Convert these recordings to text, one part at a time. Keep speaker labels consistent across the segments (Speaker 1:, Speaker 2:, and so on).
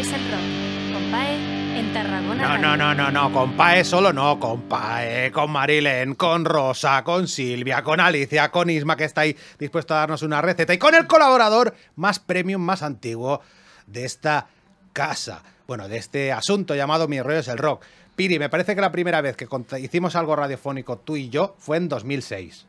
Speaker 1: es el rock. Con Pae en Tarragona.
Speaker 2: No, no, no, no, no, con Pae solo no, con Pae, con Marilén, con Rosa, con Silvia, con Alicia, con Isma, que está ahí dispuesto a darnos una receta, y con el colaborador más premium, más antiguo de esta casa. Bueno, de este asunto llamado Mi rollo es el rock. Piri, me parece que la primera vez que hicimos algo radiofónico tú y yo fue en 2006.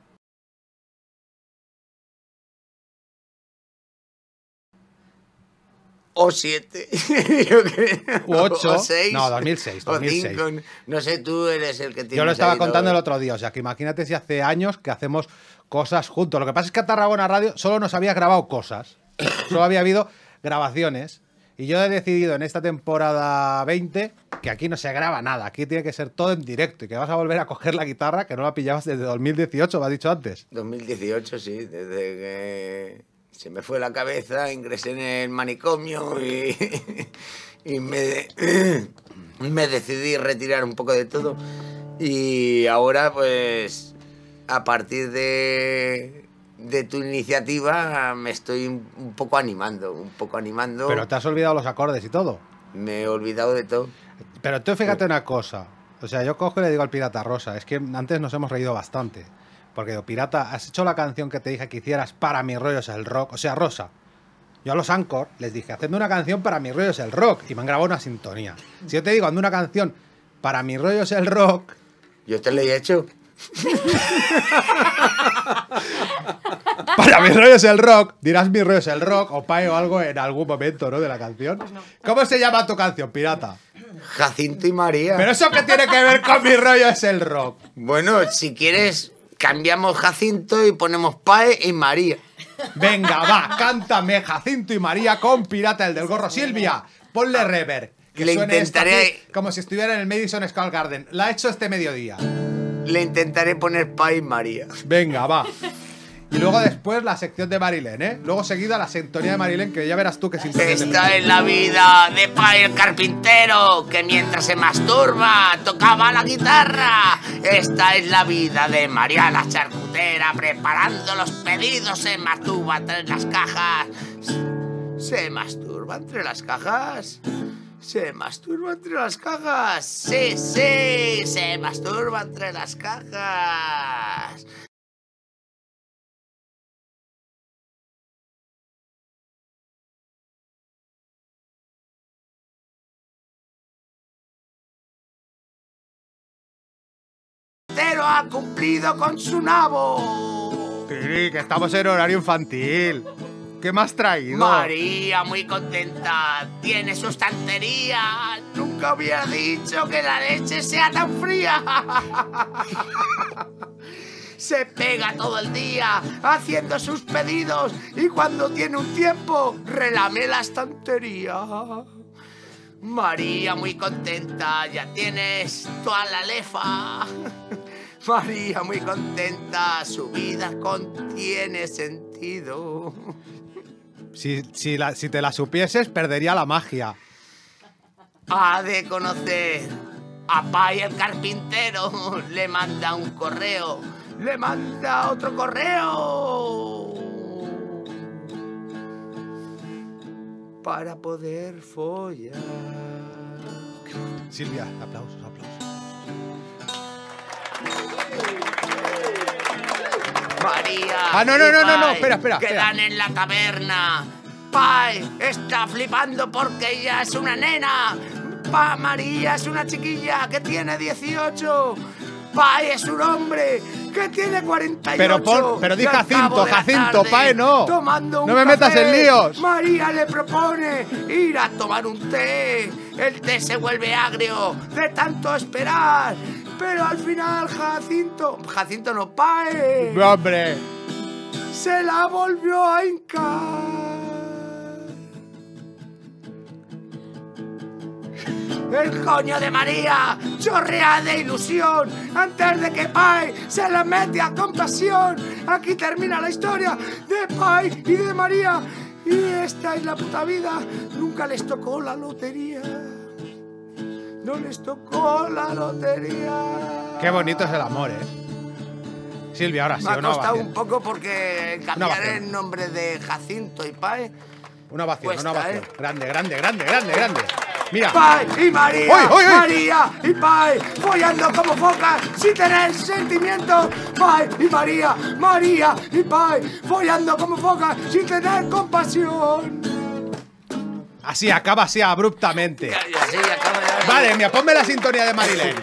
Speaker 3: O siete, yo creo.
Speaker 2: U ocho.
Speaker 3: O seis.
Speaker 2: No, 2006,
Speaker 3: O
Speaker 2: 2006.
Speaker 3: cinco. No sé, tú eres el que tiene.
Speaker 2: Yo lo estaba contando el otro día, o sea que imagínate si hace años que hacemos cosas juntos. Lo que pasa es que a Tarragona Radio solo nos había grabado cosas, solo había habido grabaciones. Y yo he decidido en esta temporada 20 que aquí no se graba nada, aquí tiene que ser todo en directo y que vas a volver a coger la guitarra que no la pillabas desde 2018, me has dicho antes.
Speaker 3: 2018, sí, desde que se me fue la cabeza, ingresé en el manicomio y, y me, me decidí retirar un poco de todo. Y ahora, pues, a partir de, de tu iniciativa, me estoy un un poco animando, un poco animando.
Speaker 2: Pero te has olvidado los acordes y todo.
Speaker 3: Me he olvidado de todo.
Speaker 2: Pero tú fíjate una cosa. O sea, yo cojo y le digo al pirata Rosa, es que antes nos hemos reído bastante. Porque digo, pirata, has hecho la canción que te dije que hicieras para mi rollo es el rock. O sea, Rosa. Yo a los Anchor les dije, hacedme una canción para mi rollo es el rock. Y me han grabado una sintonía. Si yo te digo, hazme una canción para mi rollo es el rock,
Speaker 3: Yo te lo he hecho.
Speaker 2: para mi rollo es el rock, dirás mi rollo es el rock o pae o algo en algún momento, ¿no? De la canción. ¿Cómo se llama tu canción, pirata?
Speaker 3: Jacinto y María.
Speaker 2: Pero eso que tiene que ver con mi rollo es el rock.
Speaker 3: Bueno, si quieres, cambiamos Jacinto y ponemos Pae y María.
Speaker 2: Venga, va, cántame Jacinto y María con Pirata el del gorro. Silvia, ponle rever. Que
Speaker 3: Le
Speaker 2: suene esto
Speaker 3: intentaré-
Speaker 2: aquí como si estuviera en el Madison Square Garden. La ha hecho este mediodía.
Speaker 3: Le intentaré poner Pae y María.
Speaker 2: Venga, va. Y luego después la sección de Marilén, ¿eh? Luego seguida la sintonía de Marilén, que ya verás tú que sintonía
Speaker 3: Esta es la vida de Pae el carpintero, que mientras se masturba tocaba la guitarra. Esta es la vida de María la charcutera, preparando los pedidos, se masturba entre las cajas. ¿Se masturba entre las cajas? ¿Se masturba entre las cajas? Sí, sí, se masturba entre las cajas. Pero ha cumplido con su nabo.
Speaker 2: Tiri, que estamos en horario infantil. ¿Qué has traído?
Speaker 3: María, muy contenta, tiene su estantería. Nunca hubiera dicho que la leche sea tan fría. Se pega todo el día haciendo sus pedidos y cuando tiene un tiempo relame la estantería. María, muy contenta, ya tienes toda la lefa. María, muy contenta, su vida contiene sentido.
Speaker 2: Si, si, la- si te la supieses, perdería la magia.
Speaker 3: Ha de conocer a Pai el carpintero. Le manda un correo. Le manda otro correo. Para poder follar.
Speaker 2: Silvia, aplausos, aplausos. Ah, no, no, no, no, no,
Speaker 3: Pai
Speaker 2: espera, espera,
Speaker 3: Quedan en la taberna. Pai está flipando porque ella es una nena. Pa María es una chiquilla que tiene 18. Pai es un hombre que tiene 48.
Speaker 2: Pero pon- pero di Jacinto, Jacinto,
Speaker 3: tarde,
Speaker 2: Pai no.
Speaker 3: Tomando un
Speaker 2: No me metas en líos.
Speaker 3: María le propone ir a tomar un té. El té se vuelve agrio de tanto esperar. Pero al final Jacinto, Jacinto no Pai,
Speaker 2: ¡Hombre!
Speaker 3: Se la volvió a hincar. El coño de María chorrea de ilusión antes de que Pai se la mete a compasión. Aquí termina la historia de Pai y de María. Y esta es la puta vida. Nunca les tocó la lotería. No les tocó la lotería.
Speaker 2: Qué bonito es el amor, ¿eh? Silvia, ahora sí,
Speaker 3: Me ha
Speaker 2: una
Speaker 3: costado un poco porque cambiar el nombre de Jacinto y Pae
Speaker 2: Una ovación, una
Speaker 4: Cuesta,
Speaker 2: ovación.
Speaker 4: ¿eh?
Speaker 2: Grande, grande, grande, grande, grande. Mira.
Speaker 3: Pai y María. María y Pai, follando como focas sin tener sentimiento. Pai y María, María y Pai, follando como focas sin tener compasión.
Speaker 2: Así acaba así abruptamente.
Speaker 4: Así acaba de-
Speaker 2: Madre mía, ponme la sintonía de Marilyn.